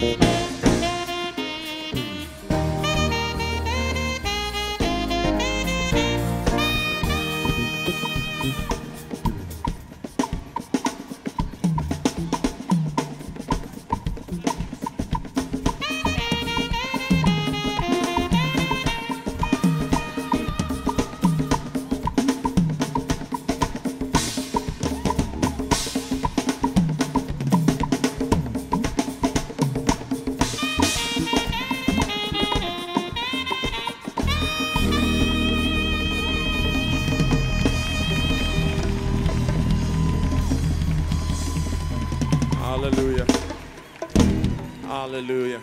Bye. Hallelujah.